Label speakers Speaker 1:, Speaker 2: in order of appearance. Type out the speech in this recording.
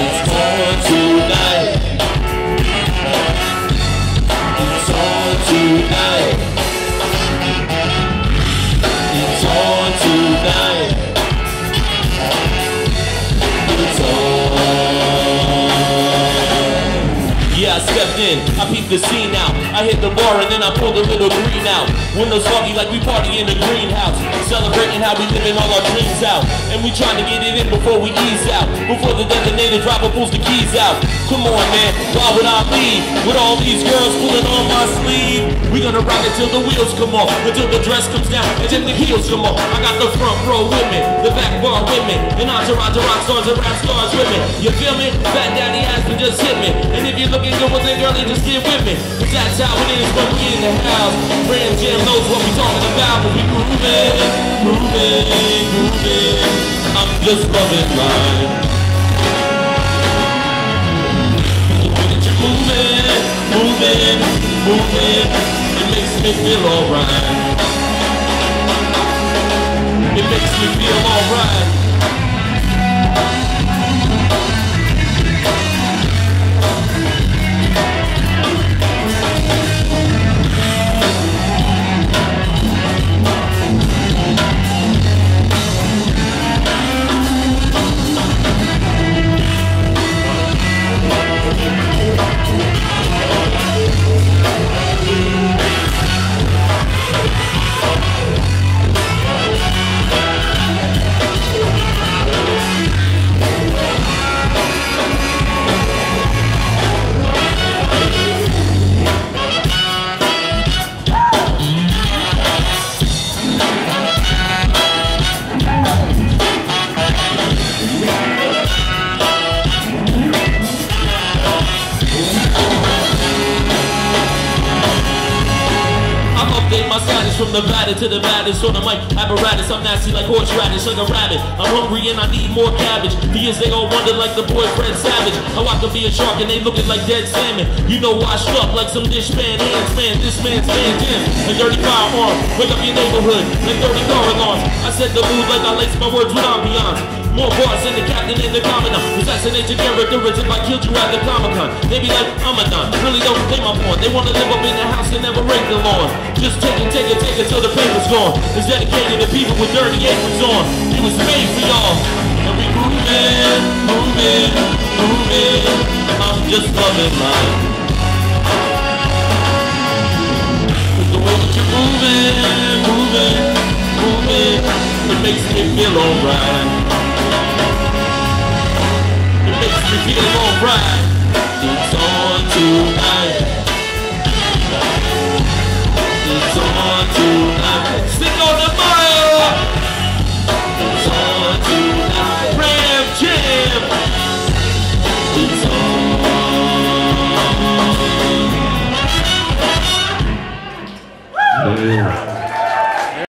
Speaker 1: It's on tonight. It's on tonight. I stepped in, I peeped the scene out. I hit the bar and then I pulled a little green out. Windows foggy like we party in the greenhouse. Celebrating how we living all our dreams out. And we trying to get it in before we ease out. Before the designated driver pulls the keys out. Come on, man, why would I leave? With all these girls pulling on my sleeve. We gonna rock it till the wheels come off. Until the dress comes down, and until the heels come off. I got the front row with me, the back bar with me. And entourage of rock stars and rap stars with me. You feel me? Fat daddy ass just hit me. And if you're looking with it, girlie, just get with me. Cause that's how it is when we in the house. Ram Jam knows what we talking about, but we grooving, grooving, grooving. I'm just loving life. Moving, moving, moving, it makes me feel alright. It makes me feel alright. Status from the batter to the baddest on the mic apparatus. I'm nasty like horseradish, like a rabbit. I'm hungry and I need more cabbage. The years they gon' wonder like the boy Fred Savage. How I could be a shark and they looking like dead salmon. You know washed up like some dish man hands, man. This man's man Jim. A dirty firearm, wake up your neighborhood like dirty car alarms. I set the mood like I lace my words with ambiance. More bars than the captain in the commandant. Assassinate your character as if I killed you at the Comic Con. They be like, I'm a done. Really don't play my pawn. They wanna live up in the house and never break the lawn. Just take it, take it, take it till the paper's gone. It's dedicated to people with dirty aprons on. It was made for y'all. And we moving, moving, moving. I'm just loving life. The way that you're moving, moving, moving, it makes me feel alright. Me feel alright. It's on tonight.